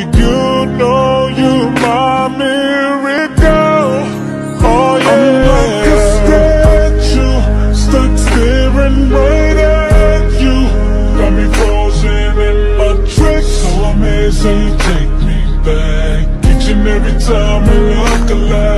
you, you know you my miracle? Oh yeah. I'm like a statue, stuck staring right at you. Got me frozen in my tracks, so amazing. Take me back each and every time we look alive.